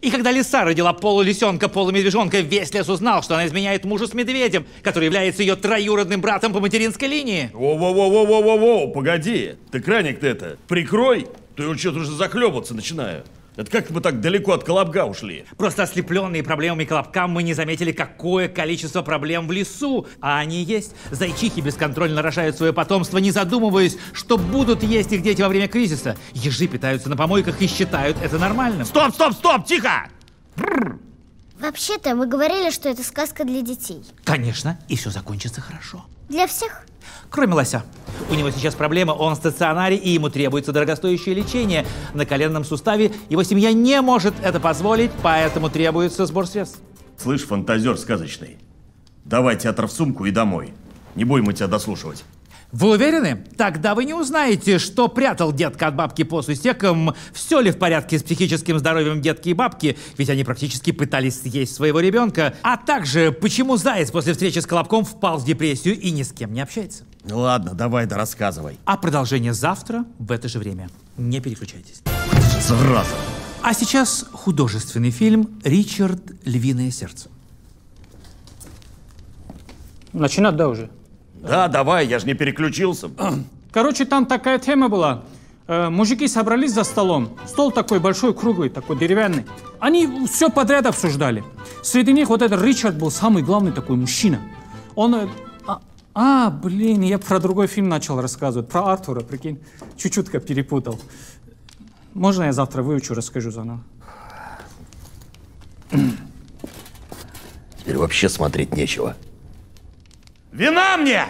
И когда лиса родила полулисенка, полумедвежонка, весь лес узнал, что она изменяет мужу с медведем, который является ее троюродным братом по материнской линии. Во-во-во-во-во-во, погоди. Ты краник-то это прикрой, то я что-то уже захлебываться начинаю. Это как мы так далеко от Колобка ушли? Просто ослепленные проблемами колобка мы не заметили, какое количество проблем в лесу. А они есть. Зайчихи бесконтрольно рожают свое потомство, не задумываясь, что будут есть их дети во время кризиса. Ежи питаются на помойках и считают это нормальным. Стоп, стоп, стоп, тихо! Вообще-то мы говорили, что это сказка для детей. Конечно, и все закончится хорошо. Для всех? Кроме лося. У него сейчас проблема, он в стационаре, и ему требуется дорогостоящее лечение на коленном суставе. Его семья не может это позволить, поэтому требуется сбор средств. Слышь, фантазер сказочный, давай театр в сумку и домой. Не будем мы тебя дослушивать. Вы уверены? Тогда вы не узнаете, что прятал детка от бабки по сусекам, все ли в порядке с психическим здоровьем детки и бабки, ведь они практически пытались съесть своего ребенка, а также почему заяц после встречи с Колобком впал в депрессию и ни с кем не общается. Ну ладно, давай да рассказывай. А продолжение завтра в это же время. Не переключайтесь. Зараза. А сейчас художественный фильм «Ричард. Львиное сердце». Начинать, да, уже? Да, давай, я же не переключился. Короче, там такая тема была. Э, мужики собрались за столом. Стол такой большой, круглый, такой деревянный. Они все подряд обсуждали. Среди них вот этот Ричард был самый главный такой мужчина. Он... э, А, а, блин, я про другой фильм начал рассказывать. Про Артура, прикинь. Чуть-чутка перепутал. Можно я завтра выучу, расскажу заново? Теперь вообще смотреть нечего. Вина мне!